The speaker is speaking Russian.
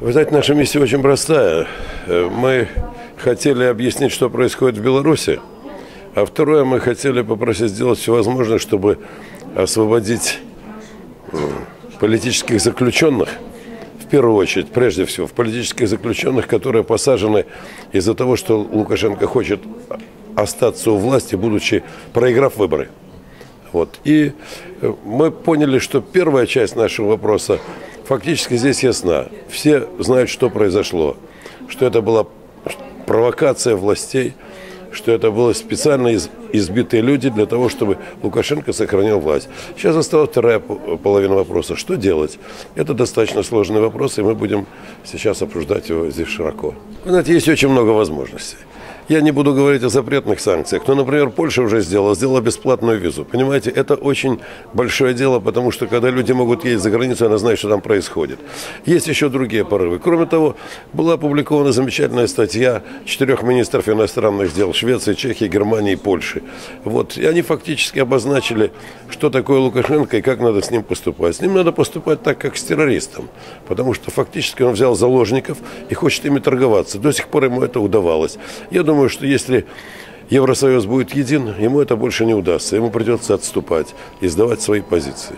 Вы знаете, наша миссия очень простая. Э, мы хотели объяснить, что происходит в Беларуси, а второе, мы хотели попросить сделать все возможное, чтобы освободить политических заключенных, в первую очередь, прежде всего, в политических заключенных, которые посажены из-за того, что Лукашенко хочет остаться у власти, будучи проиграв выборы. Вот. И э, мы поняли, что первая часть нашего вопроса фактически здесь ясна. Все знают, что произошло. Что это была провокация властей, что это были специально избитые люди для того, чтобы Лукашенко сохранил власть. Сейчас осталась вторая половина вопроса. Что делать? Это достаточно сложный вопрос, и мы будем сейчас обсуждать его здесь широко. Вы знаете, есть очень много возможностей. Я не буду говорить о запретных санкциях, но, например, Польша уже сделала, сделала бесплатную визу. Понимаете, это очень большое дело, потому что когда люди могут ездить за границу, она знает, что там происходит. Есть еще другие порывы. Кроме того, была опубликована замечательная статья четырех министров иностранных дел Швеции, Чехии, Германии и Польши. Вот. И они фактически обозначили, что такое Лукашенко и как надо с ним поступать. С ним надо поступать так, как с террористом, потому что фактически он взял заложников и хочет ими торговаться. До сих пор ему это удавалось. Я думаю, думаю, что если Евросоюз будет един, ему это больше не удастся. Ему придется отступать и сдавать свои позиции.